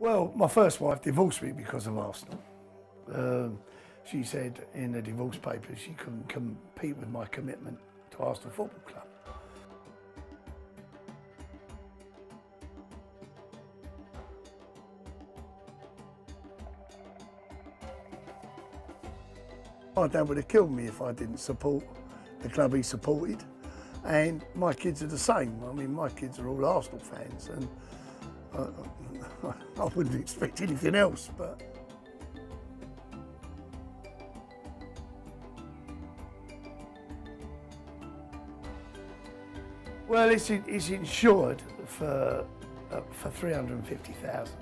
Well, my first wife divorced me because of Arsenal. Um, she said in the divorce papers she couldn't compete with my commitment to Arsenal Football Club. My dad would have killed me if I didn't support the club he supported. And my kids are the same. I mean, my kids are all Arsenal fans, and I, I wouldn't expect anything else, but. Well, it's, it's insured for, uh, for 350,000.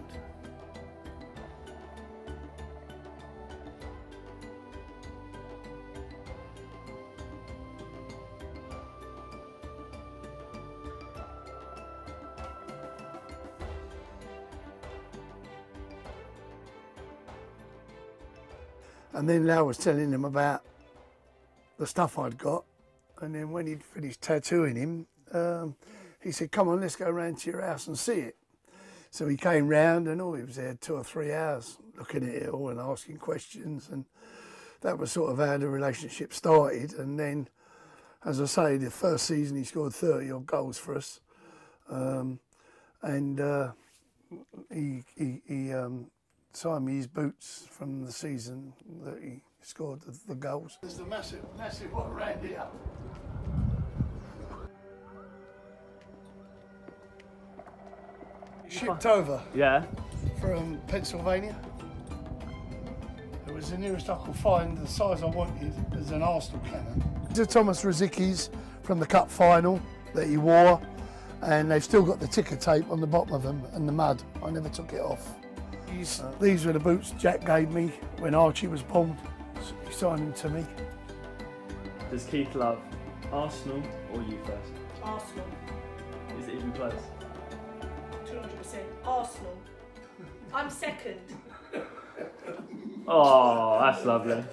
And then Lau was telling him about the stuff I'd got. And then when he'd finished tattooing him, um, he said, come on, let's go round to your house and see it. So he came round and oh, he was there two or three hours looking at it all and asking questions. And that was sort of how the relationship started. And then, as I say, the first season he scored 30 odd goals for us. Um, and uh, he, he, he um, signed me his boots from the season that he scored the, the goals. There's a massive, massive one around here. Shipped over Yeah. from Pennsylvania. It was the nearest I could find the size I wanted as an Arsenal cannon. These are Thomas Rosicky's from the cup final that he wore, and they've still got the ticker tape on the bottom of them and the mud. I never took it off. These, these were the boots Jack gave me when Archie was born. He signed them to me. Does Keith love Arsenal or you first? Arsenal, Is it even close? 200%. Arsenal. I'm second. Oh, that's lovely.